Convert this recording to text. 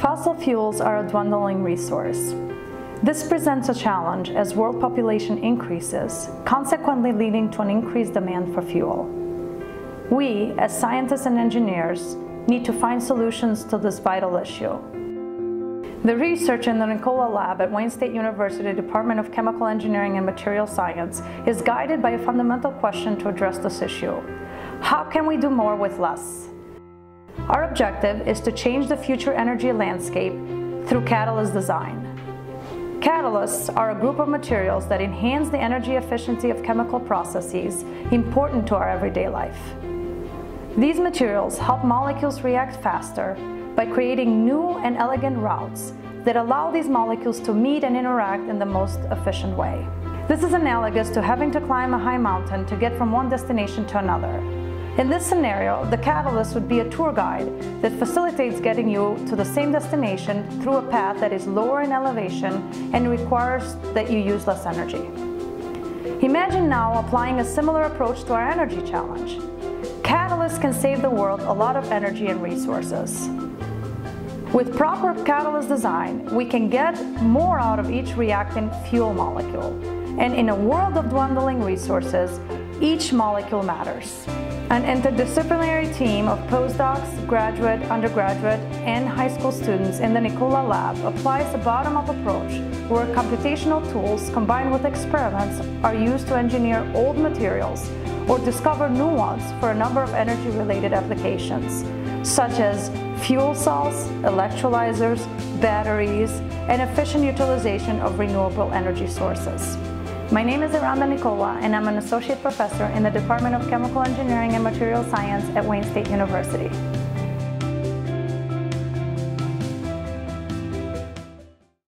Fossil fuels are a dwindling resource. This presents a challenge as world population increases, consequently leading to an increased demand for fuel. We, as scientists and engineers, need to find solutions to this vital issue. The research in the Nikolla Lab at Wayne State University Department of Chemical Engineering and Material Science is guided by a fundamental question to address this issue. How can we do more with less? Our objective is to change the future energy landscape through catalyst design. Catalysts are a group of materials that enhance the energy efficiency of chemical processes important to our everyday life. These materials help molecules react faster by creating new and elegant routes that allow these molecules to meet and interact in the most efficient way. This is analogous to having to climb a high mountain to get from one destination to another. In this scenario, the catalyst would be a tour guide that facilitates getting you to the same destination through a path that is lower in elevation and requires that you use less energy. Imagine now applying a similar approach to our energy challenge. Catalysts can save the world a lot of energy and resources. With proper catalyst design, we can get more out of each reactant fuel molecule. And in a world of dwindling resources, each molecule matters. An interdisciplinary team of postdocs, graduate, undergraduate, and high school students in the Nikolla Lab applies a bottom-up approach where computational tools combined with experiments are used to engineer old materials or discover new ones for a number of energy-related applications, such as fuel cells, electrolyzers, batteries, and efficient utilization of renewable energy sources. My name is Eranda Nikolla, and I'm an associate professor in the Department of Chemical Engineering and Material Science at Wayne State University.